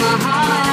my heart.